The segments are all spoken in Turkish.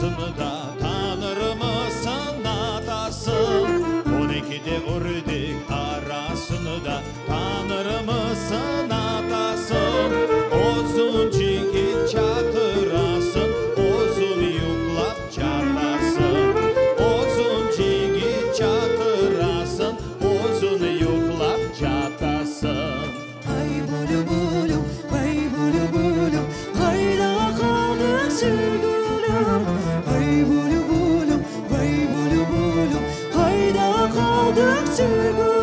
summertime. to.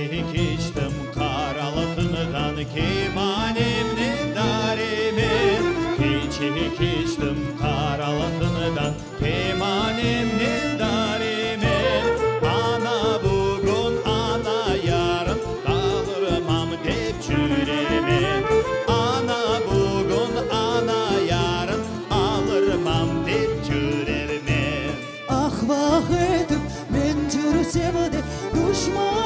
Keçik içtim karalıkından Kimanemni darimi? Keçik içtim karalıkından Kimanemni darimi? Ana bugün ana yarın Kalırmam dep çüremi. Ana bugün ana yarın Alırmam dep çüremi. Ah vah edip ben çürüsem de düşmanıma